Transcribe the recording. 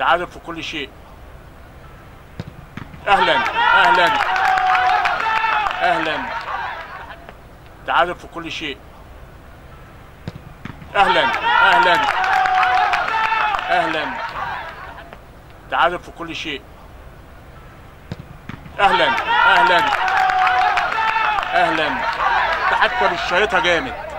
تعادل في كل شيء. أهلا أهلا أهلا. تعادل في كل شيء. أهلا أهلا أهلا. تعادل في كل شيء. أهلا أهلا أهلا. تحكم حتى جامد.